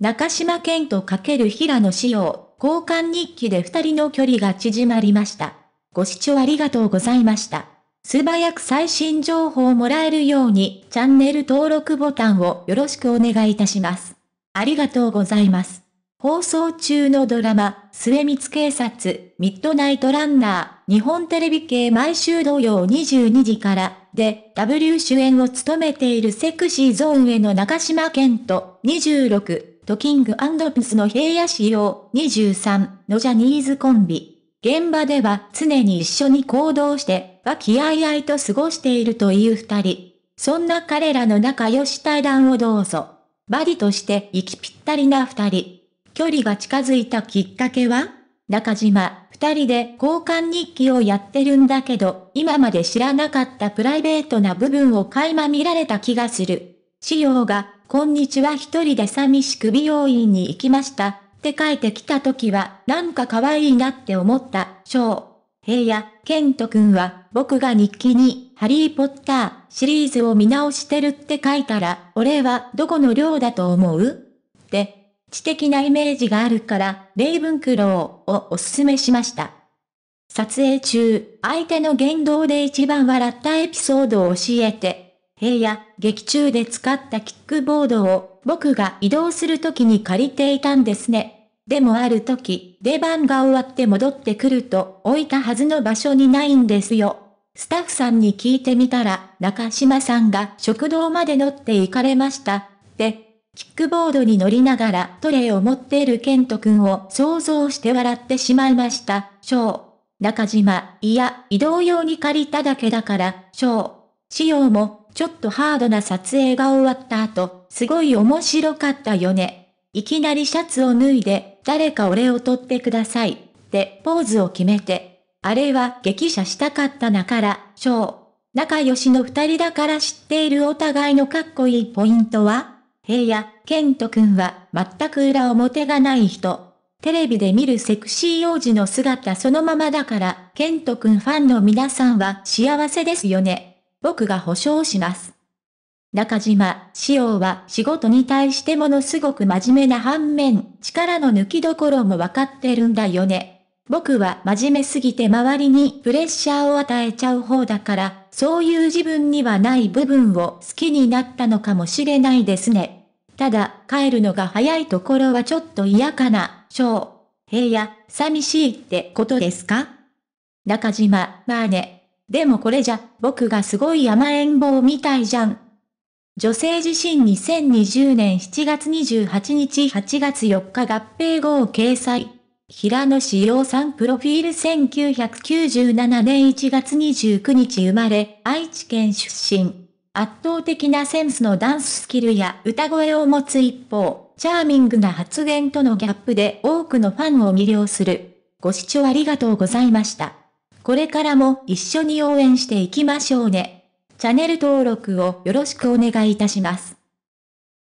中島健とかける平野紫耀、交換日記で二人の距離が縮まりました。ご視聴ありがとうございました。素早く最新情報をもらえるように、チャンネル登録ボタンをよろしくお願いいたします。ありがとうございます。放送中のドラマ、末光警察、ミッドナイトランナー、日本テレビ系毎週土曜22時から、で、W 主演を務めているセクシーゾーンへの中島健と、26、トキングピスの平野仕様、23のジャニーズコンビ。現場では常に一緒に行動して、和気あいあいと過ごしているという二人。そんな彼らの仲良し対談をどうぞ。バディとして息ぴったりな二人。距離が近づいたきっかけは中島、二人で交換日記をやってるんだけど、今まで知らなかったプライベートな部分を垣間見られた気がする。仕様が、こんにちは一人で寂しく美容院に行きました。って書いてきた時は、なんか可愛いなって思った、翔。平野、ケント君は、僕が日記に、ハリーポッターシリーズを見直してるって書いたら、俺はどこの量だと思う？って、知的なイメージがあるから、レイブンクローをおすすめしました。撮影中、相手の言動で一番笑ったエピソードを教えて、平野、劇中で使ったキックボードを僕が移動する時に借りていたんですね。でもある時、出番が終わって戻ってくると置いたはずの場所にないんですよ。スタッフさんに聞いてみたら、中島さんが食堂まで乗って行かれました。って、キックボードに乗りながらトレイを持っているケント君を想像して笑ってしまいました。ショー。中島、いや、移動用に借りただけだから、ショー。仕様も、ちょっとハードな撮影が終わった後、すごい面白かったよね。いきなりシャツを脱いで、誰か俺を撮ってください。ってポーズを決めて。あれは激写したかったなから、ショー。仲良しの二人だから知っているお互いのかっこいいポイントは？平野、ケント君は全く裏表がない人。テレビで見るセクシー王子の姿そのままだから、ケント君ファンの皆さんは幸せですよね。僕が保証します。中島、仕様は仕事に対してものすごく真面目な反面、力の抜きどころもわかってるんだよね。僕は真面目すぎて周りにプレッシャーを与えちゃう方だから、そういう自分にはない部分を好きになったのかもしれないですね。ただ、帰るのが早いところはちょっと嫌かな、小。平野、寂しいってことですか？中島、まあね。でもこれじゃ、僕がすごい甘えん坊みたいじゃん。女性自身2020年7月28日8月4日合併後を掲載。平野志陽さんプロフィール1997年1月29日生まれ、愛知県出身。圧倒的なセンスのダンススキルや歌声を持つ一方、チャーミングな発言とのギャップで多くのファンを魅了する。ご視聴ありがとうございました。これからも一緒に応援していきましょうね。チャンネル登録をよろしくお願いいたします。